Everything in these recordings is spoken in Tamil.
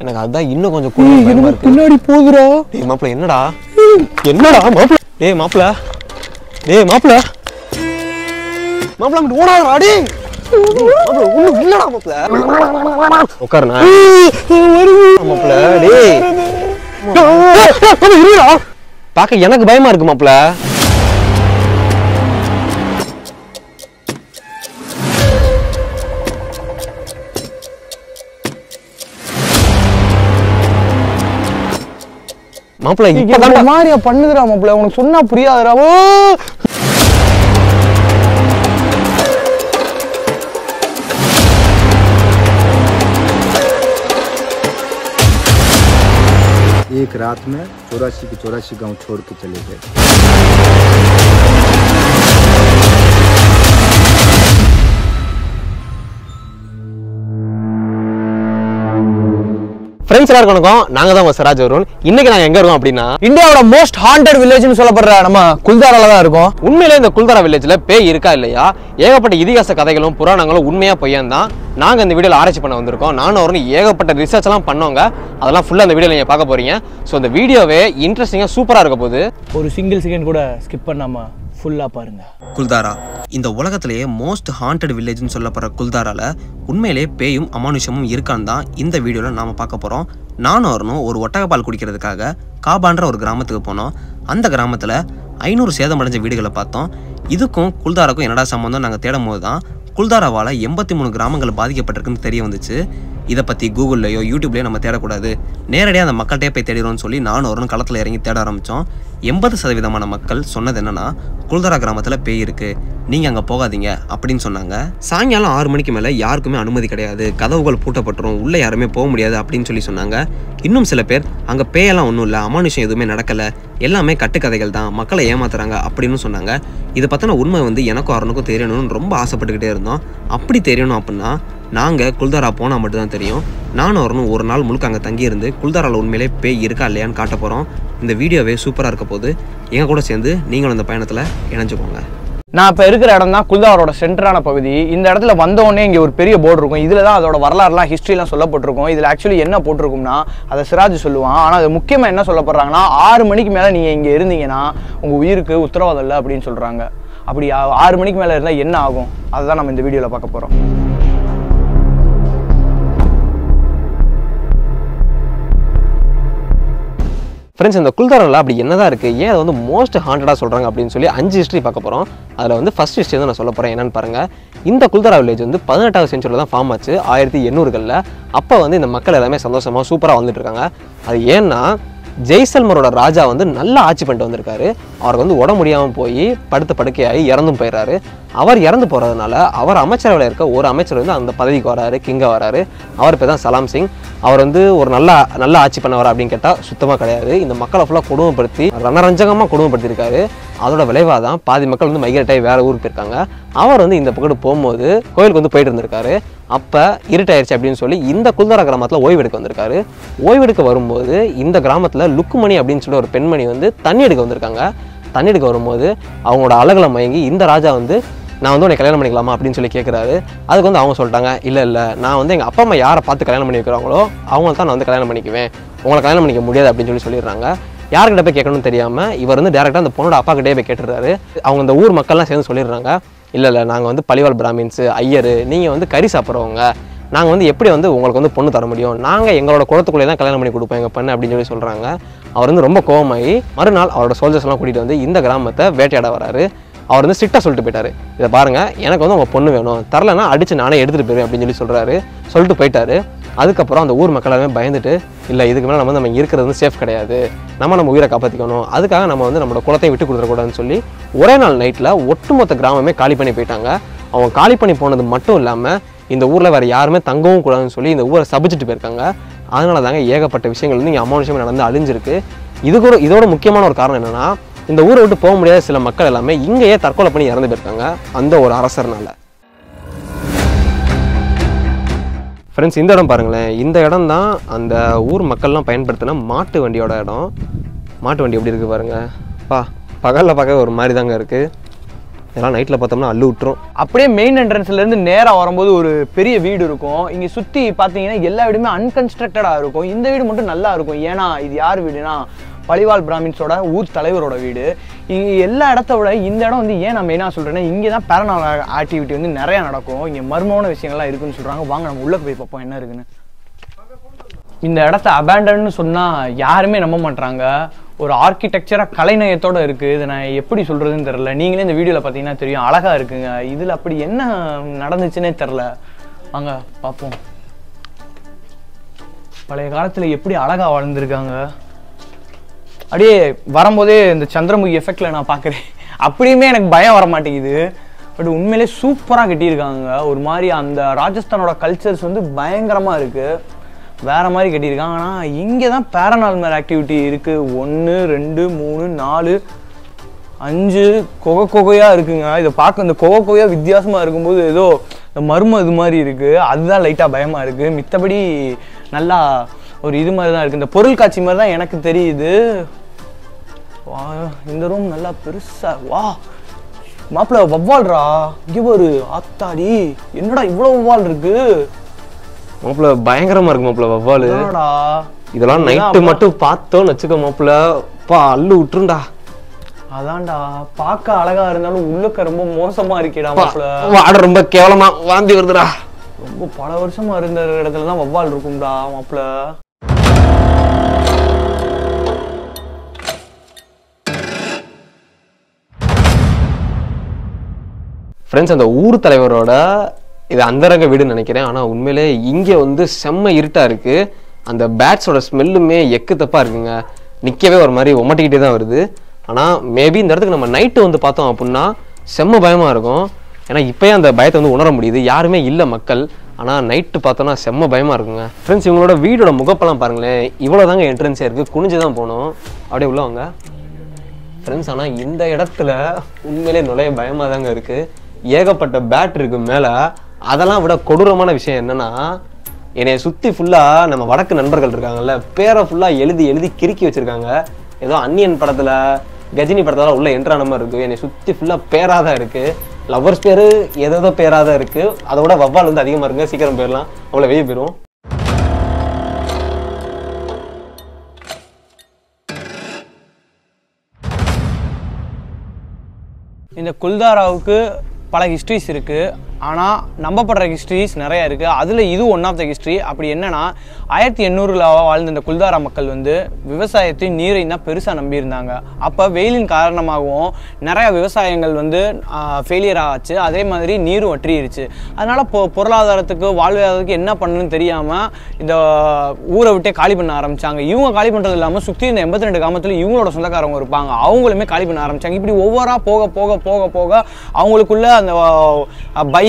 எனக்கு அதான் இன்னும் கொஞ்சம் பயமா இருக்கு பின்னாடி போகுதுடா டேய் மாப்பிள என்னடா என்னடா மாப்பிள டேய் மாப்பிள டேய் மாப்பிள மாப்பிள அங்கிட்டு ஓடாதடா டேய் உட்காருண்ணா மாப்பிள டேய் பார்க்க எனக்கு பயமா இருக்கு மாப்பிள மாப்பிள இந்த இப்பதான் மாதிரியா பண்ணுதுடா மாப்பிள்ள உனக்கு சொன்னா புரியாதுடா ஓ एक रात में चौरासी के चौरासी गांव छोड़ के चले गए ஃப்ரெண்ட்ஸ் எல்லாருக்கும் வணக்கம். நாங்க தான் உங்க சிராஜ் வருண் இன்னைக்கு நாங்க எங்க இருக்கோம் அப்படின்னா இந்தியாவோட மோஸ்ட் ஹாண்டட் வில்லேஜ்னு சொல்லப்படுற நம்ம குல்தாரால தான் இருக்கும். உண்மையிலே இந்த குல்தாரா வில்லேஜ்ல பேய் இருக்கா இல்லையா? ஏகப்பட்ட இதிகாச கதைகளும் புராணங்களும் உண்மையா பொய்யான் தான் நாங்க இந்த வீடியோல ஆராய்ச்சி பண்ண வந்திருக்கோம். நானும் அவரும் ஏகப்பட்ட ரிசர்ச் எல்லாம் பண்ணோங்க. அதெல்லாம் ஃபுல்லா அந்த வீடியோல நீங்க பார்க்க போறீங்க. ஸோ இந்த வீடியோவே இன்ட்ரெஸ்டிங்கா சூப்பரா இருக்க போகுது. ஒரு சிங்கிள் செகண்ட் கூட ஸ்கிப் பண்ணாம ஃபுல்லா பாருங்க. குல்தாரா இந்த உலகத்திலேயே மோஸ்ட் ஹாண்டட் வில்லேஜ்னு சொல்லப்படுற குல்தாரால உண்மையிலே பேயும் அமானுஷமும் இருக்கான்னு தான் இந்த வீடியோவில் நாம் பார்க்க போகிறோம் நானும் வரணும் ஒரு ஒட்டகப்பால் குடிக்கிறதுக்காக காபான்ற ஒரு கிராமத்துக்கு போனோம். அந்த கிராமத்தில் ஐநூறு சேதமடைஞ்ச வீடுகளை பார்த்தோம். இதுக்கும் குல்தாராக்கும் என்னடா சம்மந்தம் நாங்கள் தேடும் போது தான் குல்தாராவால் எண்பத்தி மூணு கிராமங்கள் பாதிக்கப்பட்டிருக்குன்னு தெரிய வந்துச்சு. இதை பற்றி கூகுள்லையோ யூடியூப்லேயோ நம்ம தேடக்கூடாது. நேரடியாக அந்த மக்கள்கிட்டே போய் தேடிடுவோம்னு சொல்லி நானும் ஒரு களத்தில் இறங்கி தேட ஆரம்பித்தோம் எண்பது சதவீதமான மக்கள் சொன்னது என்னன்னா குல்தாரா கிராமத்தில் பேய் இருக்கு நீங்கள் அங்கே போகாதீங்க அப்படின்னு சொன்னாங்க. சாயங்காலம் ஆறு மணிக்கு மேலே யாருக்குமே அனுமதி கிடையாது. கதவுகள் பூட்டப்பட்டுரும் உள்ளே யாருமே போக முடியாது அப்படின்னு சொல்லி சொன்னாங்க. இன்னும் சில பேர் அங்கே பேயெல்லாம் ஒன்றும் இல்லை அமானுஷம் எதுவுமே நடக்கலை எல்லாமே கட்டுக்கதைகள் தான் மக்களை ஏமாத்துறாங்க அப்படின்னு சொன்னாங்க. இதை பற்றின உண்மை வந்து எனக்கும் அருணுக்கும் தெரியணும்னு ரொம்ப ஆசைப்பட்டுக்கிட்டே இருந்தோம். அப்படி தெரியணும் அப்படின்னா நாங்கள் குல்தாரா போனால் மட்டும்தான் தெரியும். நானும் வரணும் ஒரு நாள் முழுக்க அங்கே தங்கியிருந்து குல்தாராவில் உண்மையிலே பேய் இருக்கா இல்லையான்னு காட்ட போகிறோம் இந்த வீடியோவே சூப்பராக இருக்க போது எங்கள் கூட சேர்ந்து நீங்களும் இந்த பயணத்தில் இணைஞ்சுக்கோங்க. நான் இப்போ இருக்கிற இடம் தான் குல்தாரோட சென்டரான பகுதி. இந்த இடத்துல வந்தோடனே இங்கே ஒரு பெரிய போர்டு இருக்கும். இதில் தான் அதோட வரலாறுலாம் ஹிஸ்ட்ரிலாம் சொல்லப்பட்டிருக்கும். இதில் ஆக்சுவலி என்ன போட்டிருக்கும்னா அதை சிராஜ் சொல்லுவான். ஆனால் அது முக்கியமாக என்ன சொல்லப்படுறாங்கன்னா ஆறு மணிக்கு மேலே நீங்கள் இங்கே இருந்தீங்கன்னா உங்கள் உயிருக்கு உத்தரவாதம் இல்லை அப்படின்னு சொல்கிறாங்க அப்படி ஆ- ஆறு மணிக்கு மேலே இருந்தால் என்ன ஆகும்? அதுதான் நம்ம இந்த வீடியோவில் பார்க்க போகிறோம் ஃப்ரெண்ட்ஸ் இந்த குல்தாராவில் அப்படி என்னதான் இருக்குது ஏன் அதை வந்து மோஸ்ட் ஹாண்டடாக சொல்கிறாங்க அப்படின்னு சொல்லி அஞ்சு ஹிஸ்ட்ரி பார்க்க போகிறோம் அதில் வந்து ஃபர்ஸ்ட் ஹிஸ்ட்ரி வந்து நான் சொல்ல போகிறேன் என்னென்னு பாருங்கள் இந்த குல்தாரா வில்லேஜ் வந்து பதினெட்டாவது செஞ்சுரியில் தான் ஃபார்ம் ஆச்சு. ஆயிரத்தி எண்ணூறுகளில். அப்போ வந்து இந்த மக்கள் எல்லாமே சந்தோஷமாக சூப்பராக வந்துட்டு இருக்காங்க. அது ஏன்னா ஜெய்சல்மரோட ராஜா வந்து நல்லா ஆட்சி பண்ணிட்டு வந்திருக்காரு. அவருக்கு வந்து உடம்பு முடியாமல் போய் படுத்த படுக்கையாகி இறந்தும் போயிடுறாரு. அவர் இறந்து போகிறதுனால அவர் அமைச்சரவையில் இருக்க ஒரு அமைச்சர் வந்து அந்த பதவிக்கு வராரு கிங்க வராரு. அவர் பேர் தான் சலாம் சிங். அவர் வந்து ஒரு நல்ல நல்ல ஆட்சி பண்ணவர் அப்படின்னு கேட்டால் சுத்தமாக கிடையாது. இந்த மக்களை ஃபுல்லாக கொடுமைப்படுத்தி ரணரஞ்சகமாக கொடுமைப்படுத்தியிருக்காரு அதோட விளைவாக தான் பாதி மக்கள் வந்து மைக்ரேட் ஆகி ஊருக்கு போயிருக்காங்க. அவர் வந்து இந்த பக்கத்து போகும்போது கோயிலுக்கு வந்து போயிட்டு இருந்திருக்காரு. அப்போ இருட்டாயிருச்சு அப்படின்னு சொல்லி இந்த குல்தாரா கிராமத்தில் ஓய்வெடுக்க வந்திருக்காரு. ஓய்வெடுக்க வரும்போது இந்த கிராமத்தில் லுக்குமணி அப்படின்னு சொல்லி ஒரு பெண்மணி வந்து தண்ணி எடுக்க வந்திருக்காங்க. தண்ணி எடுக்க வரும்போது அவங்களோட அழகில் மயங்கி இந்த ராஜா வந்து நான் வந்து உன்னை கல்யாணம் பண்ணிக்கலாமா அப்படின்னு சொல்லி கேட்குறாரு அதுக்கு வந்து அவங்க சொல்லிட்டாங்க இல்லை இல்லை. நான் வந்து எங்கள் அப்பா அம்மா யாரை பார்த்து கல்யாணம் பண்ணி வைக்கிறாங்களோ அவங்கள தான் நான் வந்து கல்யாணம் பண்ணிக்குவேன். உங்களை கல்யாணம் பண்ணிக்க முடியாது அப்படின்னு சொல்லி சொல்லிடுறாங்க. யார்கிட்ட போய் கேட்கணும்னு தெரியாமல் இவர் வந்து டேரெக்டாக அந்த பொண்ணோட அப்பா கிட்டே போய் கேட்டுறாரு அவங்க இந்த ஊர் மக்கள்லாம் சேர்ந்து சொல்லிடுறாங்க இல்லை இல்லை. நாங்கள் வந்து பழிவாள் பிராமின்ஸு ஐயர் நீங்கள் வந்து கறி சாப்பிட்றவங்க. நாங்கள் வந்து எப்படி வந்து உங்களுக்கு வந்து பொண்ணு தர முடியும்? நாங்கள் எங்களோட குளத்துக்குள்ளே தான் கல்யாணம் பண்ணி கொடுப்போம் எங்கள் பெண்ணு அப்படின்னு சொல்லி சொல்கிறாங்க அவர் வந்து ரொம்ப கோவமாகி மறுநாள் அவரோட சோல்ஜர்ஸ் எல்லாம் கூட்டிகிட்டு வந்து இந்த கிராமத்தை வேட்டையாட வராரு. அவர் வந்து சிட்டா சொல்லிட்டு போயிட்டாரு. இதை பாருங்கள் எனக்கு வந்து உங்கள் பொண்ணு வேணும். தரலன்னா அடித்து நானே எடுத்துகிட்டு போயிருவேன் அப்படின்னு சொல்லி சொல்கிறாரு சொல்லிட்டு போயிட்டாரு. அதுக்கப்புறம் அந்த ஊர் மக்கள் எல்லாமே பயந்துட்டு இல்லை இதுக்கு மேலே நம்ம வந்து நம்ம இருக்கிறது வந்து சேஃப் கிடையாது. நம்ம நம்ம உயிரை காப்பாற்றிக்கணும் அதுக்காக நம்ம வந்து நம்மளோட குளத்தை விட்டு கொடுத்துடக்கூடாதுன்னு சொல்லி ஒரே நாள் நைட்டில் ஒட்டுமொத்த கிராமமே காலி பண்ணி போயிட்டாங்க. அவங்க காலி பண்ணி போனது மட்டும் இல்லாமல் இந்த ஊரில் வேறு யாருமே தங்கவும் கூடாதுன்னு சொல்லி இந்த ஊரை சபிச்சுட்டு போயிருக்காங்க. அதனால தாங்க ஏகப்பட்ட விஷயங்கள் வந்து இங்கே அமானுஷம் நடந்து அழிஞ்சிருக்கு. இதுக்கு ஒரு இதோட முக்கியமான ஒரு காரணம் என்னென்னா இந்த ஊரை விட்டு போக முடியாத சில மக்கள் எல்லாமே இங்கேயே தற்கொலை பண்ணி இறந்து போயிருக்காங்க. அந்த ஒரு அரசர்னால. ஃப்ரெண்ட்ஸ் இந்த இடம் பாருங்களேன். இந்த இடம் தான் அந்த ஊர் மக்கள்லாம் பயன்படுத்தின மாட்டு வண்டியோட இடம். மாட்டு வண்டி எப்படி இருக்குது பாருங்க. பா பகலில் பார்க்க ஒரு மாதிரி தாங்க இருக்குது இதெல்லாம் நைட்டில் பார்த்தோம்னா அள்ளு விட்டுரும். அப்படியே மெயின் என்ட்ரன்ஸ்லேருந்து நேராக வரும்போது ஒரு பெரிய வீடு இருக்கும். இங்கே சுற்றி பார்த்தீங்கன்னா எல்லா வீடுமே அன்கன்ஸ்ட்ரக்டடாக இருக்கும். இந்த வீடு மட்டும் நல்லா இருக்கும். ஏன்னா இது யார் வீடுனா பழிவால் பிராமின்ஸோட ஊர் தலைவரோட வீடு. இங்கே எல்லா இடத்த விட இந்த இடம் வந்து ஏன் நான் மெயினாக சொல்கிறேன்னா இங்கே தான் பேரநாள் ஆக்டிவிட்டி வந்து நிறையா நடக்கும். இங்கே மர்மமான விஷயங்கள்லாம் இருக்குன்னு சொல்கிறாங்க வாங்க நம்ம உள்ளே போய் பார்ப்போம் என்ன இருக்குன்னு. இந்த இடத்த அபேண்டன்னு சொன்னால் யாருமே நம்ப மாட்டாங்க ஒரு ஆர்கிடெக்சராக கலைநயத்தோட இருக்குது இதை நான் எப்படி சொல்கிறதுன்னு தெரியல. நீங்களே இந்த வீடியோவில் பார்த்தீங்கன்னா தெரியும். அழகாக இருக்குங்க. இதில் அப்படி என்ன நடந்துச்சுன்னே தெரில வாங்க பார்ப்போம். பழைய காலத்தில் எப்படி அழகாக வாழ்ந்துருக்காங்க. அப்படியே வரும்போதே இந்த சந்திரமுகி எஃபெக்டில் நான் பார்க்குறேன். அப்படியுமே எனக்கு பயம் வர மாட்டேங்குது பட் உண்மையிலே சூப்பராக கட்டியிருக்காங்க. ஒரு மாதிரி அந்த ராஜஸ்தானோட கல்ச்சர்ஸ் வந்து பயங்கரமாக இருக்குது வேற மாதிரி கட்டியிருக்காங்க. ஆனால் இங்கே தான் பேரநார்மல் ஆக்டிவிட்டி இருக்குது ஒன்று ரெண்டு மூணு நாலு அஞ்சு கொகை கொகையாக இருக்குங்க. இதை பார்க்க இந்த கொகை கொகையாக வித்தியாசமாக இருக்கும்போது ஏதோ இந்த மர்மம் இது மாதிரி இருக்குது அதுதான் லைட்டாக பயமாக இருக்குது மித்தபடி நல்லா ஒரு இது மாதிரி தான் இருக்குது இந்த பொருள் காட்சி மாதிரி தான் எனக்கு தெரியுது. வா இந்த ரூம் நல்லா பெருசா வா. மாப்பிள்ள வவ்வால்ரா இங்க ஒரு ஆத்தாடி. என்னடா இவ்வளவு வவ்வால் இருக்கு? மாப்பிள்ள பயங்கரமா இருக்கு மாப்பிள்ள வவ்வாலு. இதெல்லாம் நைட்டு மட்டும் பார்த்தோன்னு வச்சுக்கோ மாப்பிள்ள. பா அள்ளு விட்டுருண்டா. அதான்டா. பார்க்க அழகா இருந்தாலும் உள்ளுக்க ரொம்ப மோசமா இருக்கேடா மாப்பிள்ள. வாட ரொம்ப கேவலமா வாந்தி வருதுடா. ரொம்ப பல வருஷமா இருந்த இடத்துல தான் வவ்வால் இருக்கும்டா மாப்பிள ஃப்ரெண்ட்ஸ் அந்த ஊர் தலைவரோட இது அந்தரங்க வீடுன்னு நினைக்கிறேன். ஆனால் உண்மையிலே இங்கே வந்து செம்ம இருட்டாக இருக்குது அந்த பேட்ஸோட ஸ்மெல்லுமே எக்கு தப்பாக இருக்குங்க. நிற்கவே ஒரு மாதிரி உமட்டிக்கிட்டே தான் வருது. ஆனால் மேபி இந்த இடத்துக்கு நம்ம நைட்டு வந்து பார்த்தோம் அப்படின்னா செம்ம பயமாக இருக்கும். ஏன்னா இப்போயே அந்த பயத்தை வந்து உணர முடியுது. யாருமே இல்லை மக்கள். ஆனால் நைட்டு பார்த்தோன்னா செம்ம பயமாக இருக்குங்க. ஃப்ரெண்ட்ஸ் இவங்களோட வீடோட முகப்பெல்லாம் பாருங்களேன். இவ்வளோ தாங்க என்ட்ரன்ஸே இருக்குது குனிஞ்சு தான் போகணும் அப்படியே உள்ளவங்க ஃப்ரெண்ட்ஸ் ஆனால் இந்த இடத்துல உண்மையிலே நுழைய பயமாக தாங்க இருக்குது ஏகப்பட்ட பேட் இருக்கு மேலே அதெல்லாம் விட கொடூரமான விஷயம் என்னன்னா என்னைய சுற்றி ஃபுல்லாக நம்ம வடக்கு நண்பர்கள் இருக்காங்கல்ல பேரை ஃபுல்லாக எழுதி எழுதி கிறுக்கி வச்சுருக்காங்க. ஏதோ அன்னியன் படத்தில் கஜினி படத்தில் உள்ள என்ட்ரான மாதிரி இருக்குது என்னை சுற்றி ஃபுல்லாக பேராக தான் இருக்குது லவ்வர்ஸ் பேர் ஏதோ பேராக தான் இருக்குது அதோட வவ்வால் வந்து அதிகமாக இருக்குங்க. சீக்கிரம் போயிடலாம். அவ்வளோ வெளியே போயிடும் இந்த குல்தாராவுக்கு பல ஹிஸ்ட்ரிஸ் இருக்குது ஆனால் நம்பப்படுற ஹிஸ்ட்ரிஸ் நிறைய இருக்குது அதில் இது ஒன் ஆஃப் த ஹிஸ்ட்ரி அப்படி என்னென்னா ஆயிரத்தி எண்ணூறில் வாழ்ந்த இந்த குல்தாரா மக்கள் வந்து விவசாயத்தையும் நீரையும் தான் பெருசாக நம்பியிருந்தாங்க. அப்போ வெயிலின் காரணமாகவும் நிறைய விவசாயங்கள் வந்து ஃபெயிலியர் ஆச்சு. அதே மாதிரி நீரும் வற்றிருச்சு. அதனால் பொ பொருளாதாரத்துக்கு வாழ்வாதாரத்துக்கு என்ன பண்ணணும்னு தெரியாமல் இந்த ஊரை விட்டே காலி பண்ண ஆரம்பிச்சாங்க. இவங்க காலி பண்ணுறது இல்லாமல் சுற்றி இந்த எண்பத்தி ரெண்டு கிராமத்தில் இவங்களோட சொந்தக்காரங்க இருப்பாங்க. அவங்களுமே காலி பண்ண ஆரம்பிச்சாங்க. இப்படி ஒவ்வொரு போக போக போக போக அவங்களுக்குள்ள அந்த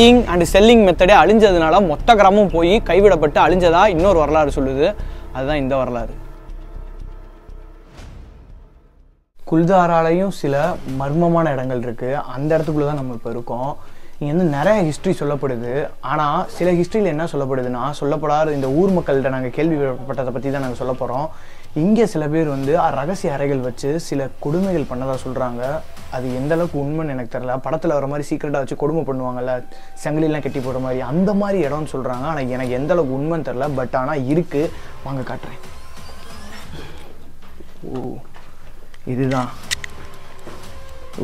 பையிங் அண்ட் செல்லிங் மெத்தடே அழிஞ்சதுனால மொத்த கிராமம் போய் கைவிடப்பட்டு அழிஞ்சதா இன்னொரு வரலாறு சொல்லுது. அதுதான் இந்த வரலாறு. குல்தாராலையும் சில மர்மமான இடங்கள் இருக்கு. அந்த இடத்துக்குள்ள தான் நம்ம இப்போ இருக்கோம். இங்கே வந்து நிறைய ஹிஸ்ட்ரி சொல்லப்படுது. ஆனால் சில ஹிஸ்ட்ரியில் என்ன சொல்லப்படுதுன்னா சொல்லப்படாத இந்த ஊர் மக்கள்கிட்ட நாங்கள் கேள்விப்பட்டதை பற்றி தான் நாங்கள் சொல்ல போகிறோம் இங்கே சில பேர் வந்து ரகசிய அறைகள் வச்சு சில கொடுமைகள் பண்ணதா சொல்கிறாங்க அது எந்த அளவுக்கு உண்மைன்னு எனக்கு தெரியல. படத்தில் வர மாதிரி சீக்கிரட்டாக வச்சு கொடுமை பண்ணுவாங்கல்ல செங்கலிலாம் கட்டி போடுற மாதிரி அந்த மாதிரி இடம்னு சொல்கிறாங்க ஆனால் எனக்கு எந்த அளவுக்கு உண்மைன்னு தெரில பட் ஆனால் இருக்குது வாங்க காட்டுறேன். ஓ இதுதான்.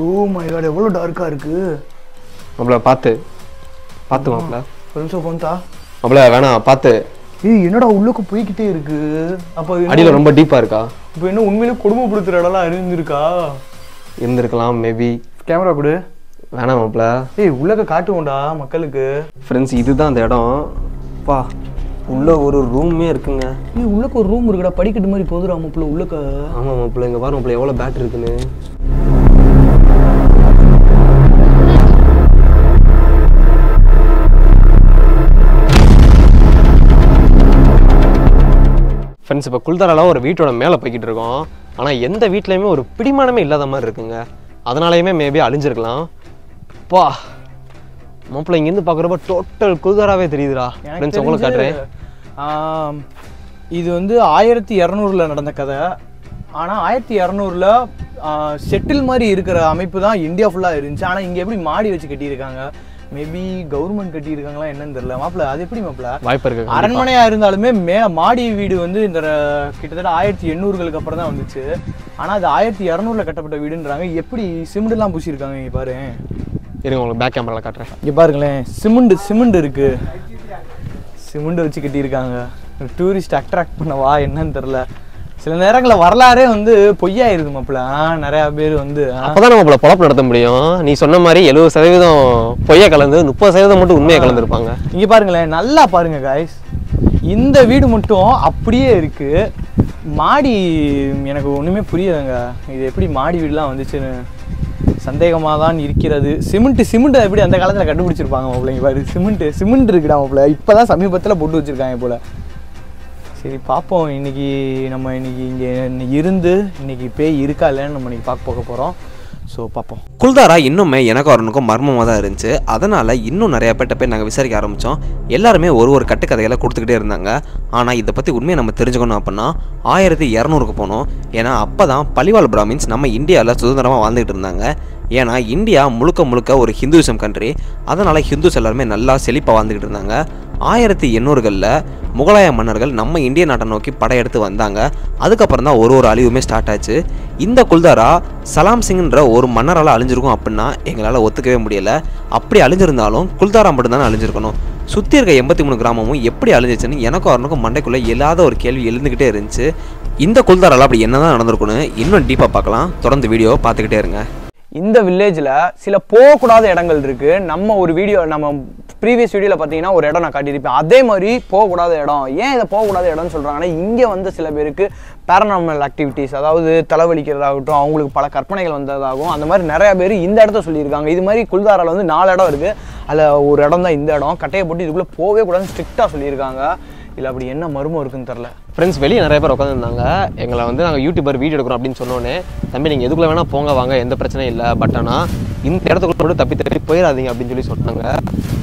ஓ மை காட் எவ்வளோ டார்க்காக இருக்குது மாப்பிள்ள பார்த்து. பார்த்து மாப்பிள்ள ஒரு நிமிஷம் போந்தா மாப்பிள்ள வேணாம் பார்த்து. ஏய் என்னடா உள்ளுக்கு போய்க்கிட்டே இருக்கு? அப்போ அடியில் ரொம்ப டீப்பாக இருக்கா? இப்போ என்ன உண்மையிலே கொடுமைப்படுத்துற இடம்லாம் இருந்திருக்கா? இருந்திருக்கலாம் மேபி கேமரா கொடு. வேணாம் மாப்பிள்ள ஏய் உள்ளக்க காட்டுவோம்டா மக்களுக்கு. ஃப்ரெண்ட்ஸ் இதுதான் அந்த இடம். பா உள்ள ஒரு ரூமே இருக்குங்க. ஏய் உள்ளக்க ஒரு ரூம் இருக்குடா. படிக்கட்டு மாதிரி போதுடா மாப்பிள்ள உள்ளக்க. ஆமாம் மாப்பிள்ள இங்கே பாரு மாப்பிள்ள எவ்வளோ பேட் இருக்குன்னு. ஃப்ரெண்ட்ஸ் இப்போ குல்தாரால ஒரு வீட்டோட மேலே போய்கிட்டு இருக்கோம். ஆனால் எந்த வீட்லையுமே ஒரு பிடிமானமே இல்லாத மாதிரி இருக்குங்க. அதனாலயுமே மேபி அழிஞ்சிருக்கலாம். பா மாப்பிள்ள இங்கேருந்து பார்க்குறப்ப டோட்டல் குல்தாராவே தெரியுதுடா. ஃப்ரெண்ட்ஸ் உங்களுக்கு காட்டுறேன். இது வந்து ஆயிரத்தி இரநூறுல நடந்த கதை. ஆனால் ஆயிரத்தி இரநூறுல செட்டில் மாதிரி இருக்கிற அமைப்பு தான் இந்தியா ஃபுல்லாக இருந்துச்சு. ஆனால் இங்கே எப்படி மாடி வச்சு கட்டியிருக்காங்க? மேபி கவர்மெண்ட் கட்டியிருக்காங்களா என்னன்னு தெரியல. மாப்பிள்ள அது எப்படி மாப்பிள்ள வாய்ப்பு இருக்கு. அரண்மனையா இருந்தாலுமே மே மாடி வீடு வந்து இந்த கிட்டத்தட்ட ஆயிரத்தி எண்ணூறுகளுக்கு அப்புறம் தான் வந்துச்சு. ஆனா அது ஆயிரத்தி இரநூறுல கட்டப்பட்ட வீடுன்றாங்க. எப்படி சிமெண்ட்லாம் பூசியிருக்காங்க இங்க பாரு. இருங்க உங்களுக்கு பேக் கேமரால காட்டுறேன். இங்க பாருங்களேன். சிமெண்ட் சிமெண்ட் இருக்கு. சிமெண்ட் வச்சு கட்டியிருக்காங்க. டூரிஸ்ட் அட்ராக்ட் பண்ணவா என்னன்னு தெரியல. சில நேரங்களில் வரலாறே வந்து பொய்யாயிருது மாப்பிள்ள ஆ, நிறைய பேர் வந்து அப்பதான் நம்ம பொழப்பு நடத்த முடியும். நீ சொன்ன மாதிரி எழுபது சதவீதம் பொய்யை கலந்து முப்பது சதவீதம் மட்டும் உண்மையை கலந்துருப்பாங்க. இங்க பாருங்களேன் நல்லா பாருங்க காய்ஸ் இந்த வீடு மட்டும் அப்படியே இருக்கு. மாடி எனக்கு ஒண்ணுமே புரியலைங்க. இது எப்படி மாடி வீடுலாம் வந்துச்சுன்னு. சந்தேகமாக தான் இருக்கிறது. சிமெண்ட் சிமெண்ட் எப்படி அந்த காலத்தில் கண்டுபிடிச்சிருப்பாங்க மாப்பிள்ள இங்க பாரு. சிமெண்ட் சிமெண்ட் இருக்குடா மாப்பிள்ள இப்போ தான் சமீபத்தில் போட்டு வச்சிருக்காங்க போல. சரி பார்ப்போம் இன்றைக்கி நம்ம இன்னைக்கு இங்கே இருந்து இன்னைக்கு பேய் இருக்கா இல்லைன்னு நம்ம இன்றைக்கி பார்க்க போக போகிறோம் ஸோ பார்ப்போம் குல்தாரா இன்னுமே எனக்கும் அவனுக்கும் மர்மமாக தான் இருந்துச்சு. அதனால் இன்னும் நிறையா பேர்ட்ட போய் நாங்கள் விசாரிக்க ஆரம்பித்தோம் எல்லாருமே ஒரு ஒரு கட்டுக்கதைகளை கொடுத்துக்கிட்டே இருந்தாங்க. ஆனால் இதை பற்றி உண்மையை நம்ம தெரிஞ்சுக்கணும் அப்படின்னா ஆயிரத்தி இரநூறுக்கு போனோம். ஏன்னா அப்போ தான் பலிவால் பிராமின்ஸ் நம்ம இந்தியாவில் சுதந்திரமாக வாழ்ந்துகிட்டு இருந்தாங்க. ஏன்னா இந்தியா முழுக்க முழுக்க ஒரு ஹிந்துவிசம் கண்ட்ரி அதனால் ஹிந்துஸ் எல்லாருமே நல்லா செழிப்பாக வாழ்ந்துக்கிட்டு இருந்தாங்க. ஆயிரத்தி எண்ணூறுகளில் முகலாய மன்னர்கள் நம்ம இந்திய நாட்டை நோக்கி படையெடுத்து வந்தாங்க. அதுக்கப்புறம் தான் ஒரு ஒரு அழிவுமே ஸ்டார்ட் ஆச்சு. இந்த குல்தாரா சலாம் சிங்ன்ற ஒரு மன்னரால் அழிஞ்சிருக்கும் அப்படின்னா எங்களால் ஒத்துக்கவே முடியலை. அப்படி அழிஞ்சிருந்தாலும் குல்தாரா மட்டும்தானே அழிஞ்சிருக்கணும். சுற்றி இருக்க எண்பத்தி மூணு கிராமமும் எப்படி அழிஞ்சிச்சுன்னு எனக்கும் அவனுக்கும் மண்டைக்குள்ளே இல்லாத ஒரு கேள்வி எழுந்துக்கிட்டே இருந்துச்சு. இந்த குல்தாரால் அப்படி என்னதான் நடந்திருக்குன்னு இன்னும் டீப்பாக பார்க்கலாம். தொடர்ந்து வீடியோ பார்த்துக்கிட்டே இருங்க. இந்த வில்லேஜில் சில போகக்கூடாத இடங்கள் இருக்குது நம்ம ஒரு வீடியோ நம்ம ப்ரீவியஸ் வீடியோவில் பார்த்தீங்கன்னா ஒரு இடம் நான் காட்டியிருப்பேன். அதே மாதிரி போகக்கூடாத இடம். ஏன் இதை போகக்கூடாத இடம்னு சொல்கிறாங்கன்னா இங்கே வந்து சில பேருக்கு பேரநார்மல் ஆக்டிவிட்டீஸ் அதாவது தலைவலிக்கிறதாகட்டும் அவங்களுக்கு பல கற்பனைகள் வந்ததாகும் அந்த மாதிரி நிறையா பேர் இந்த இடத்த சொல்லியிருக்காங்க. இது மாதிரி குல்தாராவில் வந்து நாலு இடம் இருக்குது அதில் ஒரு இடம் தான் இந்த இடம். கட்டையை போட்டு இதுக்குள்ளே போகவே கூடாதுன்னு ஸ்ட்ரிக்டாக சொல்லியிருக்காங்க. இல்லை அப்படி என்ன மர்மம் இருக்குன்னு தெரில ஃப்ரெண்ட்ஸ் வெளியே நிறைய பேர் உட்காந்துருந்தாங்க எங்களை வந்து நாங்கள் யூடியூபர் வீடியோ எடுக்கிறோம் அப்படின்னு சொன்னோன்னே தம்பி நீங்கள் எதுக்குள்ள வேணால் போங்க வாங்க எந்த பிரச்சனையும் இல்லை. பட் ஆனால் இந்த இடத்துக்குள்ள கூட தப்பி தப்பி போயிடாதீங்க அப்படின்னு சொல்லி சொன்னாங்க.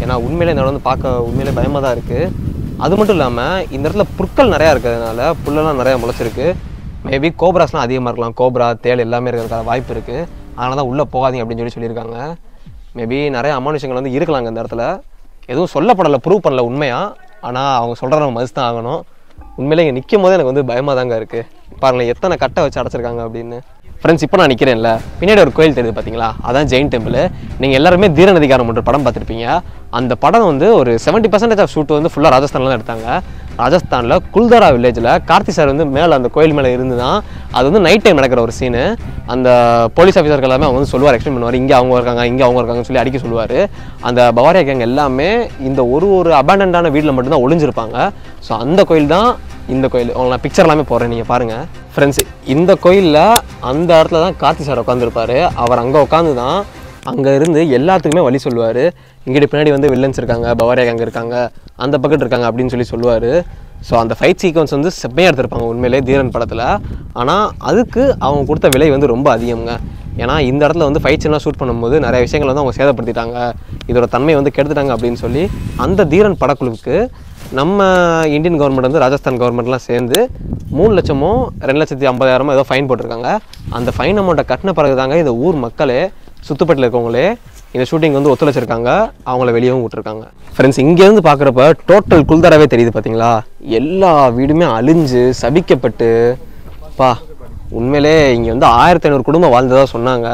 ஏன்னா உண்மையிலே இந்த இடம் வந்து பார்க்க உண்மையிலே பயமாக தான் இருக்குது அது மட்டும் இல்லாமல் இந்த இடத்துல புற்கள் நிறையா இருக்கிறதுனால புல்லெல்லாம் நிறையா முளைச்சிருக்கு. மேபி கோப்ராஸ்லாம் அதிகமாக இருக்கலாம். கோப்ரா தேள் எல்லாமே இருக்கிறதுக்கான வாய்ப்பு இருக்குது அதனால தான் உள்ளே போகாதீங்க அப்படின்னு சொல்லி சொல்லியிருக்காங்க. மேபி நிறைய அமானுஷங்கள் வந்து இருக்கலாங்க இந்த இடத்துல. எதுவும் சொல்லப்படலை ப்ரூவ் பண்ணல உண்மையாக ஆனால் அவங்க சொல்கிற நம்ம மதிச்சு தான் ஆகணும். உண்மையிலே இங்கே நிற்கும் போது எனக்கு வந்து பயமாக தாங்க இருக்குது பாருங்களேன் எத்தனை கட்டை வச்சு அடைச்சிருக்காங்க அப்படின்னு. ஃப்ரெண்ட்ஸ் இப்போ நான் நிற்கிறேன்ல பின்னாடி ஒரு கோயில் தெரியுது பார்த்தீங்களா அதான் ஜெயின் டெம்பிள் நீங்கள் எல்லாருமே தீரநதிகாரம் ஒன்று படம் பார்த்துருப்பீங்க. அந்த படம் வந்து ஒரு செவன்ட்டி பர்சன்டேஜ் ஆஃப் ஷூட் வந்து ஃபுல்லாக ராஜஸ்தானில் எடுத்தாங்க. ராஜஸ்தானில் குல்தாரா வில்லேஜில் கார்த்தி சார் வந்து மேலே அந்த கோயில் மேலே இருந்து தான் அது வந்து நைட் டைம் நடக்கிற ஒரு சீனு அந்த போலீஸ் ஆஃபீஸர்கள் எல்லாமே அவங்க வந்து சொல்லுவார் எக்ஸ்பிளைன் பண்ணுவார். இங்கே அவங்க இருக்காங்க இங்கே அவங்க இருக்காங்கன்னு சொல்லி அடிக்க சொல்லுவார். அந்த பவாரியா கேங் எல்லாமே இந்த ஒரு ஒரு அபேண்டண்டான வீட்டில் மட்டும்தான் ஒளிஞ்சிருப்பாங்க. ஸோ அந்த கோயில் தான் இந்த கோயில். உங்களுக்கு நான் பிக்சர் எல்லாமே போடுறேன் நீங்கள் பாருங்கள் ஃப்ரெண்ட்ஸ் இந்த கோயிலில் அந்த இடத்துல தான் கார்த்தி சார் உட்காந்துருப்பார் அவர் அங்கே உட்காந்து தான் அங்கே இருந்து எல்லாத்துக்குமே வழி சொல்லுவார். இங்கிட்டு பின்னாடி வந்து வில்லன்ஸ் இருக்காங்க பவாரியா கேங் இருக்காங்க. அந்த பக்கத்து இருக்காங்க அப்படின்னு சொல்லி சொல்லுவார். ஸோ அந்த ஃபைட் சீக்வன்ஸ் வந்து செம்மையாக எடுத்திருப்பாங்க உண்மையிலே தீரன் படத்தில். ஆனால் அதுக்கு அவங்க கொடுத்த விலை வந்து ரொம்ப அதிகம்ங்க. ஏன்னா இந்த இடத்துல வந்து ஃபைட் சீன்லாம் ஷூட் பண்ணும்போது நிறைய விஷயங்கள் வந்து அவங்க சேதப்படுத்திட்டாங்க. இதோட தன்மை வந்து கெடுத்துட்டாங்க அப்படின்னு சொல்லி அந்த தீரன் படக்குழுவுக்கு நம்ம இந்தியன் கவர்மெண்ட் வந்து ராஜஸ்தான் கவர்மெண்ட்லாம் சேர்ந்து மூணு லட்சமோ ரெண்டு லட்சத்தி ஐம்பதாயிரமோ ஏதோ ஃபைன் போட்டிருக்காங்க. அந்த ஃபைன் அமௌண்ட்டை கட்டின பிறகு தாங்க இந்த ஊர் மக்களே சுத்துப்பட்டில் இருக்கவங்களே இந்த ஷூட்டிங் வந்து ஒத்துழைச்சிருக்காங்க. அவங்கள வெளியவும் விட்டுருக்காங்க. ஃப்ரெண்ட்ஸ் இங்கேருந்து பார்க்குறப்ப டோட்டல் குல்தராவே தெரியுது பார்த்தீங்களா எல்லா வீடுமே அழிஞ்சு சபிக்கப்பட்டு பா உண்மையிலே இங்கே வந்து ஆயிரத்தி ஐநூறு குடும்பம் வாழ்ந்ததாக சொன்னாங்க.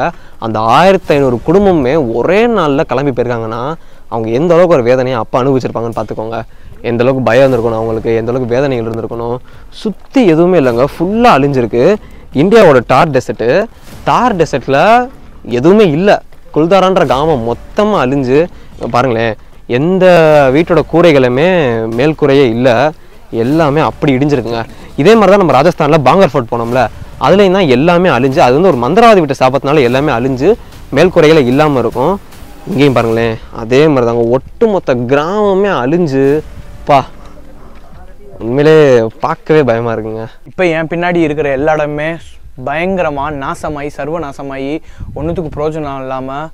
அந்த ஆயிரத்தி ஐநூறு குடும்பமே ஒரே நாளில் கிளம்பி போயிருக்காங்கன்னா அவங்க எந்த அளவுக்கு ஒரு வேதனையை அப்போ அனுபவிச்சிருப்பாங்கன்னு பார்த்துக்கோங்க எந்த அளவுக்கு பயம் இருந்திருக்கணும் அவங்களுக்கு எந்த அளவுக்கு வேதனைகள் இருந்திருக்கணும். சுற்றி எதுவுமே இல்லைங்க ஃபுல்லாக அழிஞ்சிருக்கு. இந்தியாவோட டார் டெசர்ட்டு டார் டெசர்ட்டில் எதுவுமே இல்லை. குல்தாரான்ற கிராமம் மொத்தமாக அழிஞ்சு பாருங்களேன் எந்த வீட்டோட கூரைகளுமே மேல்கூரையே இல்லை. எல்லாமே அப்படி இடிஞ்சிருக்குங்க. இதே மாதிரி தான் நம்ம ராஜஸ்தானில் பாங்கர் ஃபோர்ட் போனோம்ல அதுலேயும் தான் எல்லாமே அழிஞ்சு அது வந்து ஒரு மந்திரவாதி வீட்டை சாப்பிட்றதுனால எல்லாமே அழிஞ்சு மேல் இல்லாமல் இருக்கும். இங்கேயும் பாருங்களேன் அதே மாதிரி தாங்க ஒட்டுமொத்த கிராமமே அழிஞ்சு பா உண்மையிலே பார்க்கவே பயமாக இருக்குங்க. இப்போ என் பின்னாடி இருக்கிற எல்லா இடமே பயங்கரமாக நாசமாகி சர்வநாசமாகி ஒன்றுத்துக்கு பிரோஜனம் இல்லாமல்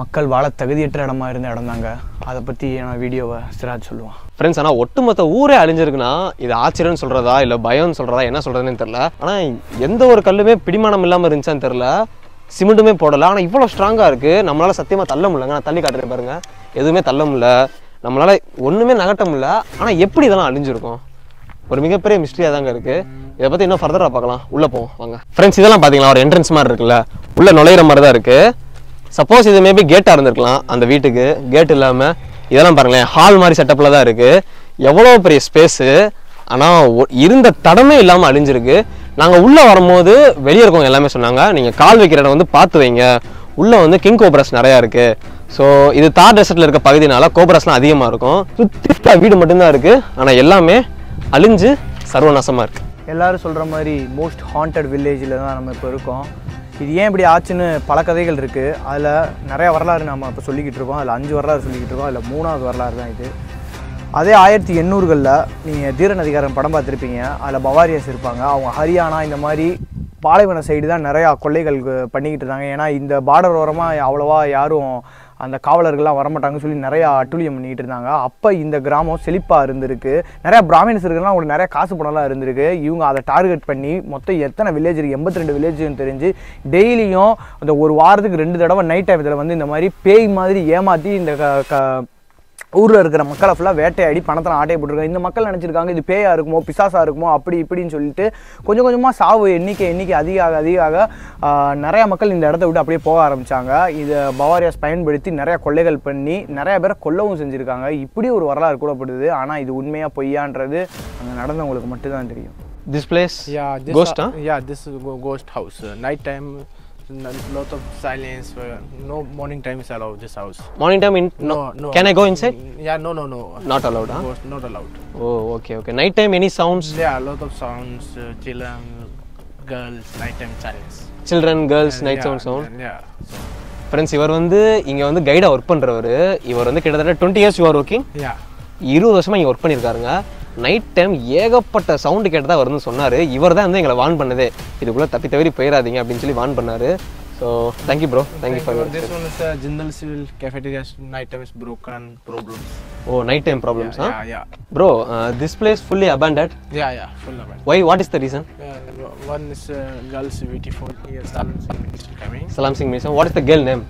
மக்கள் வாழ தகுதியற்ற இடமா இருந்த இடம் தாங்க. அதை பற்றி நான் வீடியோவை சிராஜ் சொல்லுவான். ஃப்ரெண்ட்ஸ் ஆனால் ஒட்டுமொத்த ஊரே அழிஞ்சிருக்குன்னா இது ஆச்சரியம்னு சொல்கிறதா இல்லை பயம்னு சொல்கிறதா என்ன சொல்கிறதுன்னு தெரில ஆனால் எந்த ஒரு கல்லுமே பிடிமானம் இல்லாமல் இருந்துச்சான்னு தெரில சிமெண்ட்டுமே போடலை. ஆனால் இவ்வளோ ஸ்ட்ராங்காக இருக்குது நம்மளால் சத்தியமாக தள்ள முடியலங்க. நான் தள்ளி காட்டுறேன் பாருங்க. எதுவுமே தள்ள முடியல. நம்மளால் ஒன்றுமே நகட்ட முடியல. ஆனால் எப்படி இதெல்லாம் அழிஞ்சிருக்கும்? ஒரு மிகப்பெரிய மிஸ்ட்ரியாக தாங்க இருக்குது இதை பற்றி இன்னும் ஃபர்தராக பார்க்கலாம். உள்ளே போவோம் வாங்க. ஃப்ரெண்ட்ஸ் இதெல்லாம் பார்த்தீங்களா ஒரு என்ட்ரன்ஸ் மாதிரி இருக்குல்ல? உள்ளே நுழையிற மாதிரி தான் இருக்குது சப்போஸ் இது மேபி கேட்டாக இருந்திருக்கலாம் அந்த வீட்டுக்கு. கேட் இல்லாமல் இதெல்லாம் பாருங்களேன் ஹால் மாதிரி செட்டப்பில் தான் இருக்குது எவ்வளோ பெரிய ஸ்பேஸு ஆனால் இருந்த தடமே இல்லாமல் அழிஞ்சிருக்கு. நாங்கள் உள்ளே வரும்போது வெளியே இருக்கவங்க எல்லாமே சொன்னாங்க நீங்கள் கால் வைக்கிற இடம் வந்து பார்த்து வைங்க. உள்ளே வந்து கிங் கோப்ரஸ் நிறையா இருக்குது ஸோ இது தார் டெசர்ட்டில் இருக்க பகுதினால கோப்ரஸ்லாம் அதிகமாக இருக்கும். சுற்றி வீடு மட்டும்தான் இருக்குது ஆனால் எல்லாமே அழிஞ்சு சர்வநாசமாக இருக்குது எல்லாரும் சொல்கிற மாதிரி மோஸ்ட் ஹாண்டட் வில்லேஜில் தான் நம்ம இப்போ இருக்கோம். இது ஏன் இப்படி ஆச்சுன்னு பல கதைகள் இருக்குது அதில் நிறைய வரலாறு நம்ம இப்போ சொல்லிக்கிட்டு இருக்கோம். அதில் அஞ்சு வரலாறு சொல்லிக்கிட்டு இருக்கோம். அதில் மூணாவது வரலாறு தான் இது. அதே ஆயிரத்தி எண்ணூறுகளில் நீங்கள் தீரன் அதிகாரம் படம் பார்த்துருப்பீங்க. அதில் பவாரியாஸ் இருப்பாங்க. அவங்க ஹரியானா இந்த மாதிரி பாலைவன சைடு தான் நிறையா கொள்ளைகள் பண்ணிக்கிட்டு இருந்தாங்க. ஏன்னா இந்த பார்டர் ஓரமாக அவ்வளோவா யாரும் அந்த காவலர்கள்லாம் வரமாட்டாங்கன்னு சொல்லி நிறையா அட்டுழியம் பண்ணிக்கிட்டு இருந்தாங்க. அப்போ இந்த கிராமம் செழிப்பாக இருந்திருக்கு. நிறையா பிராமின்ஸ் இருக்குலாம் அவங்களுக்கு நிறைய காசு பணம்லாம் இருந்திருக்கு. இவங்க அதை டார்கெட் பண்ணி மொத்தம் எத்தனை வில்லேஜ் இருக்குது எண்பத்தி ரெண்டு வில்லேஜ்னு தெரிஞ்சு டெய்லியும் அந்த ஒரு வாரத்துக்கு ரெண்டு தடவை நைட் டைம் இதில் வந்து இந்த மாதிரி பேய் மாதிரி ஏமாற்றி இந்த க க ஊரில் இருக்கிற மக்களை ஃபுல்லாக வேட்டையாடி பணத்தில் ஆட்டையை போட்டிருக்காங்க. இந்த மக்கள் நினச்சிருக்காங்க இது பேயா இருக்குமோ பிசாசா இருக்குமோ அப்படி இப்படின்னு சொல்லிட்டு கொஞ்சம் கொஞ்சமாக சாவு எண்ணிக்கை எண்ணிக்கை அதிக அதிக ஆஹ், நிறைய மக்கள் இந்த இடத்த விட்டு அப்படியே போக ஆரம்பிச்சாங்க. இதை பவாரியாஸ் பயன்படுத்தி நிறைய கொள்ளைகள் பண்ணி நிறைய பேரை கொல்லவும் செஞ்சுருக்காங்க. இப்படி ஒரு வரலாறு கூடப்படுது ஆனால் இது உண்மையாக பொய்யான்றது அங்கே நடந்தவங்களுக்கு மட்டும்தான் தெரியும். திஸ் பிளேஸ் Yeah, this கோஸ்டா uh, yeah, this is go- ghost Uh, night time, n- lot of silence. Uh, no morning time is allowed. This house. Morning time in No, no. Can I go inside Mm, Yeah, no, no, no. Not அலவுடா Ghost not allowed. Oh okay okay night time any sounds Yeah, a lot of sounds. Uh, children, girls, night time silence. Children girls And night yeah, sound and Yeah. So, friends இவர் வந்து இங்கே வந்து கைடாக ஒர்க் பண்ணுறவர் இவர் வந்து கிட்டத்தட்ட twenty years you are working yeah. இருபது வருஷமாக இங்கே ஒர்க் பண்ணியிருக்காருங்க நைட் டைம் ஏகப்பட்ட சவுண்டு கேட்டதா அவர் வந்து சொன்னார் இவர் தான் வந்து எங்களை வான் பண்ணதே இதுக்குள்ளே தப்பி தவறி போயிடாதீங்க அப்படின்னு சொல்லி வான் பண்ணாரு so thank you bro thank you for one is uh, Jindal Civil Cafeteria. Night time is broken. Problems. Oh night time problems ah yeah. Bro this place fully Yeah, yeah. Full of it. Why what is the reason uh, girls VT4 here. Salon is coming. சலாம் சிங் மீசம் what is the girl name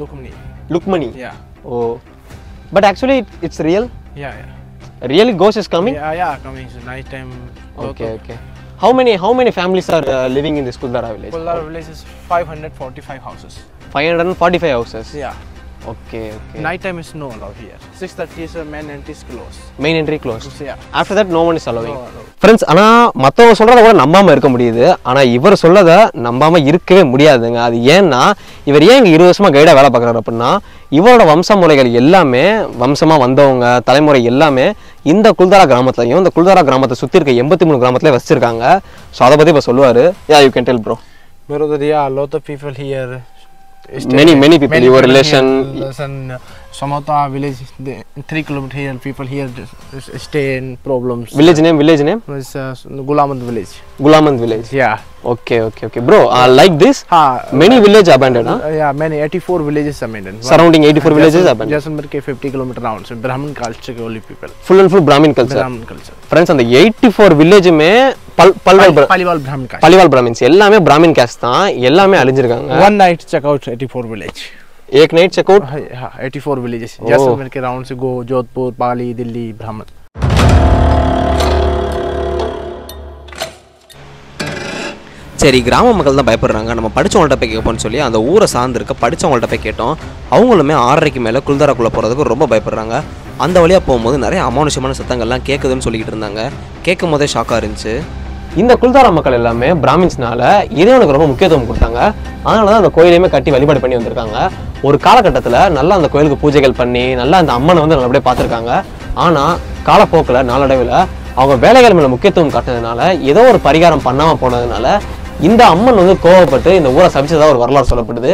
Lukmani. Lukmani Yeah. Oh but actually it's real Yeah, yeah. Really cos is coming Yeah, yeah, coming. It's night time. Okay, okay. How many how many families are uh, living in this Kuldara village? Kullar village is 545 houses. 545 houses. Yeah. Okay, okay. Night time is no allowed here. 6:30 is a main entry is closed. Main entry closed. Yeah. After that no one is allowing. No allowed. Friends ஆனால் மற்றவங்க சொல்கிறத கூட நம்பாமல் இருக்க முடியுது ஆனால் இவர் சொல்லதை நம்பாமல் இருக்கவே முடியாதுங்க அது ஏன்னா இவர் ஏன் இங்கே இருபது வருஷமாக கைடாக வேலை பார்க்குறாரு அப்படின்னா இவரோட வம்ச முறைகள் எல்லாமே வம்சமாக வந்தவங்க தலைமுறை எல்லாமே இந்த குல்தாரா கிராமத்துலையும் இந்த குல்தாரா கிராமத்தை சுற்றி இருக்க எண்பத்தி மூணு கிராமத்துலேயே வச்சிருக்காங்க ஸோ அதை பற்றி இப்போ சொல்லுவார் yeah you can tell bro Mirrodar, yeah, a lot of people here. stay- Many, many people, your here. relation. Listen, Samata village, the, three kilometer here, people here just stay in problems. Village name village name It's uh, Gulamand village. Gulamand village Yeah. Okay okay okay bro like this Ha, many village abandoned huh? uh, yeah, many 84 villages abandoned. surrounding 84 villages abandoned Jaisalmer ke 50 kilometer round. So Brahmin culture ke only people. full and full brahmin culture Brahmin culture. Friends அந்த 84 வில்லேஜுமே பல் பல்வால் bra- Paliwal Brahmin caste. Paliwal Brahmins எல்லாமே பிராமின் கேஸ்ட் தான் எல்லாமே அழிஞ்சிருக்காங்க One night check out 84 village. ஏக் நைட் செக் அவுட் हाँ, हाँ, 84 villages. Oh. जैसलमेर के राउंड से गो जोधपुर पाली दिल्ली ब्राह्मण சரி கிராம மக்கள் தான் பயப்படுறாங்க நம்ம படிச்சவங்கள்ட்ட போய் கேட்போம்னு சொல்லி அந்த ஊரை சார்ந்திருக்க படிச்சவங்கள்ட்ட போய் கேட்டோம் அவங்களுமே ஆறரைக்கு மேலே குல்தாராக்குள்ளே போகிறதுக்கு ரொம்ப பயப்படுறாங்க அந்த வழியாக போகும்போது நிறைய அமானுஷமான சத்தங்கள்லாம் கேட்குதுன்னு சொல்லிக்கிட்டு இருந்தாங்க கேட்கும் போதே ஷாக்காக இருந்துச்சு இந்த குல்தாரா மக்கள் எல்லாமே பிராமின்ஸ்னால இறைவனுக்கு ரொம்ப முக்கியத்துவம் கொடுத்தாங்க அதனால தான் அந்த கோயிலையுமே கட்டி வழிபாடு பண்ணி வந்திருக்காங்க ஒரு காலகட்டத்தில் நல்லா அந்த கோயிலுக்கு பூஜைகள் பண்ணி நல்லா அந்த அம்மனை வந்து நல்லபடியாக பார்த்துருக்காங்க. ஆனால் காலப்போக்கில் நாளடைவில் அவங்க வேலைகள் மேலே முக்கியத்துவம் காட்டினதுனால ஏதோ ஒரு பரிகாரம் பண்ணாமல் போனதுனால இந்த அம்மன் வந்து கோவப்பட்டு இந்த ஊரை சபிச்சதாக ஒரு வரலாறு சொல்லப்படுது.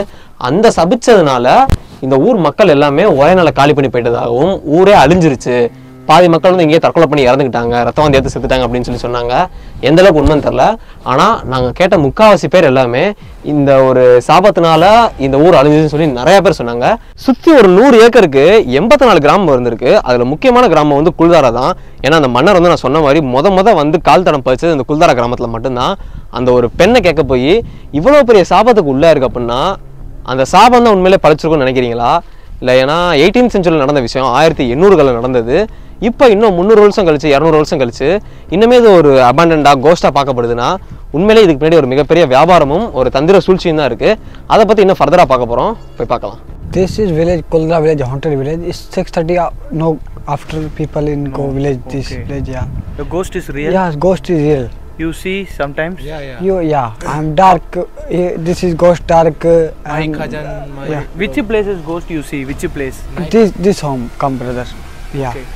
அந்த சபிச்சதுனால இந்த ஊர் மக்கள் எல்லாமே ஒரே நாளை காலி பண்ணி போயிட்டதாகவும் ஊரே அழிஞ்சிருச்சு. பாதி மக்கள் வந்து இங்கேயே தற்கொலை பண்ணி இறந்துக்கிட்டாங்க ரத்த வாந்தியத்தை செத்துட்டாங்க அப்படின்னு சொல்லி சொன்னாங்க. எந்த அளவுக்கு உண்மைன்னு தெரில ஆனால் நாங்கள் கேட்ட முக்காவாசி பேர் எல்லாமே இந்த ஒரு சாபத்தினால இந்த ஊர் அழிஞ்சதுன்னு சொல்லி நிறைய பேர் சொன்னாங்க. சுற்றி ஒரு நூறு ஏக்கருக்கு எண்பத்தி நாலு கிராமம் இருந்திருக்கு. அதில் முக்கியமான கிராமம் வந்து குல்தாரா தான். ஏன்னா அந்த மன்னர் வந்து நான் சொன்ன மாதிரி முத முத வந்து கால் தடம் பதிச்சது இந்த குல்தாரா கிராமத்தில் மட்டும்தான். அந்த ஒரு பெண்ணை கேட்க போய் இவ்வளோ பெரிய சாபத்துக்கு உள்ளே இருக்கு அப்படின்னா அந்த சாபம் தான் உண்மையிலே பழிச்சிருக்கும்னு நினைக்கிறீங்களா? இல்லை ஏன்னா எயிட்டீன் செஞ்சுரியில் நடந்த விஷயம் ஆயிரத்தி எண்ணூறுகளில் நடந்தது. இப்போ இன்னும் முந்நூறு வருஷம் கழிச்சு இரநூறு வருஷம் கழிச்சு இன்னுமே இது ஒரு அபாண்டண்டாக கோஸ்ட்டாக பார்க்கப்படுதுன்னா உண்மையிலே இதுக்கு பின்னாடி ஒரு மிகப்பெரிய வியாபாரமும் ஒரு தந்திர சூழ்ச்சியும் தான் இருக்குது அதை பற்றி இன்னும் ஃபர்தராக பார்க்க போகிறோம் போய் பார்க்கலாம் This is village Kuldra village, haunted village. It's 6:30 uh, no after people in go village. This okay. village, yeah. The ghost is real. Yeah, ghost is real. You see sometimes. You, yeah. I'm dark. Uh, this is ghost dark. Uh, My cousin, my yeah. Which places ghost you see? Which place? This this home, come brother. Yeah. Okay.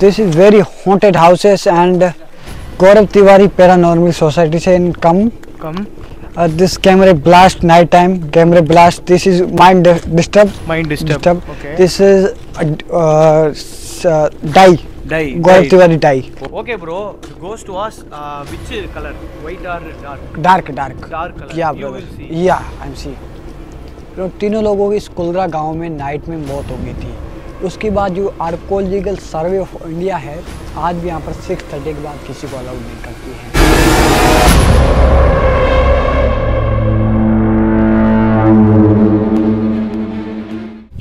This is very haunted houses and Gaurav Tiwari paranormal society से इन कम। कम। दिस कैमरे ब्लास्ट नाइट टाइम कैमरे blast this is mind disturb mind disturb this is die die Gaurav Tiwari die okay bro goes to which colour white और dark dark dark dark yeah bro yeah I am सी तीनों लोगों की स्कुलरा गाँव में नाइट में मौत हो गई थी। उसके बाद जो आर्कोलॉजिकल सर्वे ऑफ इंडिया है आज भी यहाँ पर सिक्स थर्टी के बाद किसी को अलाउड नहीं करती है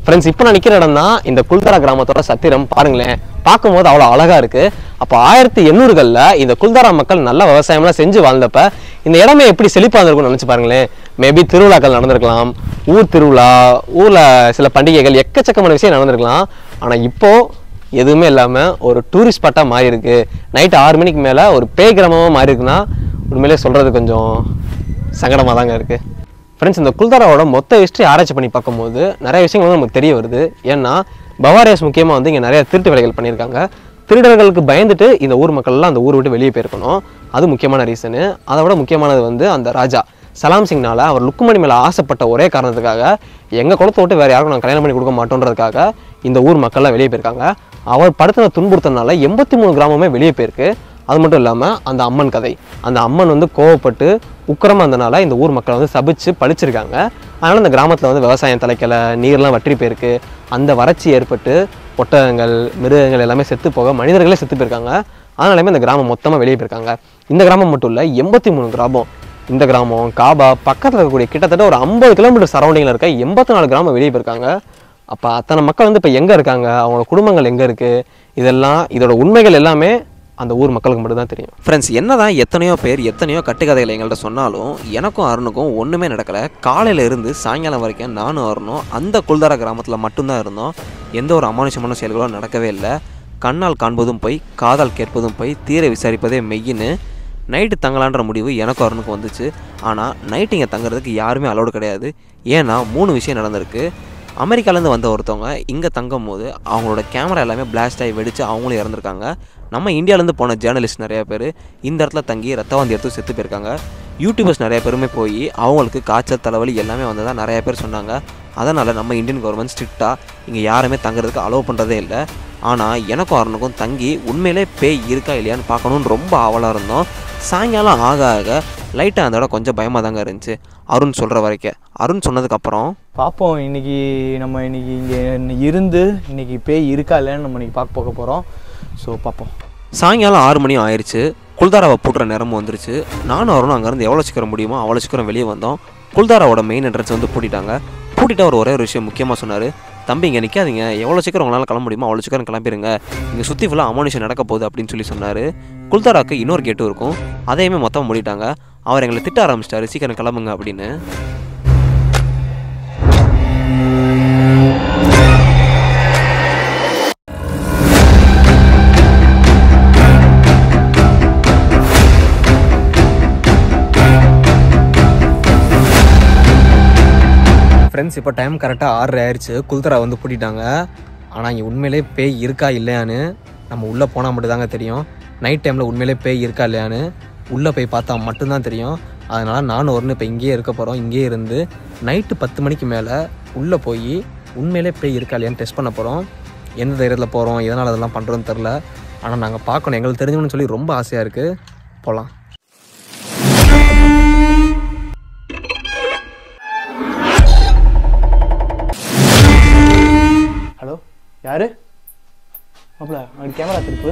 ஃப்ரெண்ட்ஸ் இப்போ நான் நிற்கிற இடம் தான் இந்த குல்தாரா கிராமத்தோட சத்திரம் பாருங்களேன் பார்க்கும்போது அவ்வளோ அழகா இருக்கு அப்போ ஆயிரத்தி எண்ணூறுகளில் இந்த குல்தாரா மக்கள் நல்ல விவசாயம்லாம் செஞ்சு வாழ்ந்தப்ப இந்த இடமே எப்படி செழிப்பாக இருந்திருக்கும்னு நினச்சி பாருங்களேன் மேபி திருவிழாக்கள் நடந்திருக்கலாம் ஊர் திருவிழா ஊரில் சில பண்டிகைகள் எக்கச்சக்கமான விஷயம் நடந்திருக்கலாம். ஆனால் இப்போது எதுவுமே இல்லாமல் ஒரு டூரிஸ்ட் ஸ்பாட்டாக மாறி இருக்கு. நைட்டு ஆறு மணிக்கு மேலே ஒரு பேய் கிராமமாக மாறி இருக்குன்னா உண்மையிலே சொல்கிறது கொஞ்சம் சங்கடமாக தாங்க இருக்குது ஃப்ரெண்ட்ஸ் இந்த குல்தாராவோட மொத்த ஹிஸ்ட்ரி ஆராய்ச்சி பண்ணி பார்க்கும்போது நிறைய விஷயங்கள் வந்து நமக்கு தெரிய வருது. ஏன்னா பவாரியாஸ் முக்கியமாக வந்து இங்கே நிறைய திருட்டு வேலைகள் பண்ணியிருக்காங்க. திருடர்களுக்கு பயந்துட்டு இந்த ஊர் மக்கள்லாம் அந்த ஊர் விட்டு வெளியே போயிருக்கணும். அது முக்கியமான ரீசனு அதை விட முக்கியமானது வந்து அந்த ராஜா. சலாம் சிங்னால் அவர் லுக்குமணி மேலே ஆசைப்பட்ட ஒரே காரணத்துக்காக எங்கள் குளத்தை விட்டு வேறு யாருக்கும் நான் கல்யாணம் பண்ணி கொடுக்க மாட்டோன்றதுக்காக இந்த ஊர் மக்கள்லாம் வெளியே போயிருக்காங்க. அவர் படுத்தின துன்புறுத்தனால எண்பத்தி மூணு கிராமமே வெளியே போயிருக்கு. அது மட்டும் இல்லாமல் அந்த அம்மன் கதை. அந்த அம்மன் வந்து கோவப்பட்டு உக்கரமாக இருந்தனால இந்த ஊர் மக்களை வந்து சபிச்சு பழிச்சிருக்காங்க. அதனால் இந்த கிராமத்தில் வந்து விவசாயம் தலைக்கலை நீர்லாம் வற்றி போயிருக்கு. அந்த வறட்சி ஏற்பட்டு ஒட்டகங்கள் மிருகங்கள் எல்லாமே செத்து போக மனிதர்களே செத்து போயிருக்காங்க. அதனாலுமே இந்த கிராமம் மொத்தமாக வெளியே போயிருக்காங்க. இந்த கிராமம் மட்டும் இல்லை எண்பத்தி மூணு கிராமம் இந்த கிராமம் காபா பக்கத்தில் இருக்கக்கூடிய கிட்டத்தட்ட ஒரு ஐம்பது கிலோமீட்டர் சரௌண்டிங்கில் இருக்க எண்பத்தி நாலு கிராமம் வெளியே போயிருக்காங்க. அப்போ அத்தனை மக்கள் வந்து இப்போ எங்கே இருக்காங்க? அவங்களோட குடும்பங்கள் எங்கே இருக்குது இதெல்லாம் இதோட உண்மைகள் எல்லாமே அந்த ஊர் மக்களுக்கு மட்டும்தான் தெரியும். ஃப்ரெண்ட்ஸ் என்ன தான் எத்தனையோ பேர் எத்தனையோ கட்டுக்கதைகளை எங்கள்கிட்ட சொன்னாலும் எனக்கும் அருணுக்கும் ஒன்றுமே நடக்கலை. காலையில் இருந்து சாயங்காலம் வரைக்கும் நானும் அருணும் அந்த குல்தார கிராமத்தில் மட்டும்தான் இருந்தோம். எந்த ஒரு அமானுஷமான செயல்களும் நடக்கவே இல்லை. கண்ணால் காண்பதும் போய் காதால் கேட்பதும் போய் தீர விசாரிப்பதே மெய்யின்னு நைட்டு தங்கலான்ற முடிவு எனக்கும் அருணுக்கும் வந்துச்சு. ஆனால் நைட்டு இங்கே தங்குறதுக்கு யாருமே அலோடு கிடையாது. ஏன்னா மூணு விஷயம் நடந்திருக்கு. அமெரிக்காலேருந்து வந்த ஒருத்தவங்க இங்கே தங்கும் போது அவங்களோட கேமரா எல்லாமே பிளாஸ்ட் ஆகி வெடித்து அவங்களும் இறந்துருக்காங்க. நம்ம இந்தியாவிலேருந்து போன ஜேர்னலிஸ்ட் நிறையா பேர் இந்த இடத்துல தங்கி ரத்தவாந்தி எடுத்து செத்து போயிருக்காங்க. யூடியூபர்ஸ் நிறைய பேருமே போய் அவங்களுக்கு காய்ச்சல் தலைவலி எல்லாமே வந்ததாக நிறைய பேர் சொன்னாங்க. அதனால் நம்ம இந்தியன் கவர்மெண்ட் ஸ்ட்ரிக்டாக இங்கே யாருமே தங்குறதுக்கு அலோவ் பண்ணுறதே இல்லை. ஆனால் எனக்கும் அருணுக்கும் தங்கி உண்மையிலே பேய் இருக்கா இல்லையான்னு பார்க்கணுன்னு ரொம்ப ஆவலாக இருந்தோம். சாயங்காலம் ஆக ஆக லைட்டாக அந்த இடம் கொஞ்சம் பயமாக தாங்க இருந்துச்சு. அருண் சொல்கிற வரைக்கும். அருண் சொன்னதுக்கப்புறம் பார்ப்போம் இன்னைக்கு நம்ம இன்னைக்கு இங்கே இருந்து இன்னைக்கு பேய் இருக்கா இல்லைன்னு நம்ம இன்னைக்கு பார்க்க போக போகிறோம் ஸோ பார்ப்போம் சாயங்காலம் ஆறு மணி ஆயிடுச்சு குல்தாராவை பூட்டுற நேரமும் வந்துருச்சு. நானும் அவரும் அங்கேருந்து எவ்வளோ சீக்கிரம் முடியுமோ அவ்வளோ சீக்கிரம் வெளியே வந்தோம். குல்தாராவோட மெயின் என்ட்ரன்ஸ் வந்து பூட்டிட்டாங்க. பூட்டிட்டு அவர் ஒரே ஒரு விஷயம் முக்கியமாக சொன்னார். தம்பி இங்கே நிற்காதீங்க எவ்வளோ சீக்கிரம் உங்களால் கிளம்ப முடியுமோ அவ்வளோ சீக்கிரம் கிளம்பிடுங்க இங்கே சுற்றி ஃபுல்லாக அமானுஷம் நடக்க போகுது அப்படின்னு சொல்லி சொன்னார். குல்தாராக்கு இன்னொரு கேட்டும் இருக்கும். அதையுமே மொத்தமாக மூடிட்டாங்க. அவர் எங்களை திட்ட ஆரம்பிச்சிட்டாரு. சீக்கிரம் கிளம்புங்க அப்படின்னு. ஃப்ரெண்ட்ஸ் இப்போ டைம் கரெக்டாக ஆறு ஆயிடுச்சு குல்தரா வந்து பூட்டிட்டாங்க ஆனால் இங்கே உண்மையிலே பேய் இருக்கா இல்லையான்னு நம்ம உள்ளே போனால் மட்டும்தாங்க தெரியும். நைட் டைமில் உண்மையிலே பேய் இருக்கா இல்லையான்னு உள்ளே போய் பார்த்தா மட்டும்தான் தெரியும். அதனால் நானும் ஒன்று இப்போ இங்கேயே இருக்க போகிறோம் இங்கேயே இருந்து நைட்டு பத்து மணிக்கு மேலே உள்ளே போய் உண்மையிலே பேய் இருக்கா இல்லையான்னு டெஸ்ட் பண்ண போகிறோம் எந்த தைரியத்தில் போகிறோம் எதனால் அதெல்லாம் பண்ணுறோன்னு தெரில ஆனால் நாங்கள் பார்க்கணும். எங்களுக்கு தெரிஞ்சவனு சொல்லி ரொம்ப ஆசையாக இருக்குது போகலாம் யாரு மாப்பிள அப்படி கேமரா திருப்பு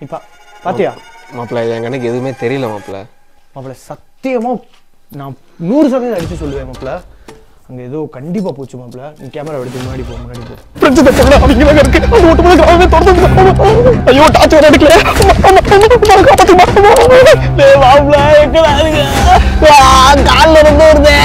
இப்ப பாத்தியா மாப்பிள்ள என் கணக்கு எதுவுமே தெரியல மாப்பிள்ள மாப்பிள சத்தியமா நான் நூறு சதவீதம் அடிச்சு சொல்லுவேன் மாப்பிள அங்க ஏதோ கண்டிப்பா போச்சு மாப்பிள நீ கேமரா எடுத்து முன்னாடி போ முன்னாடி போ ஐயோ டார்ச் வர எடுக்கல மாப்பிள எங்கடா இருக்கு கால்ல இருந்து வருதே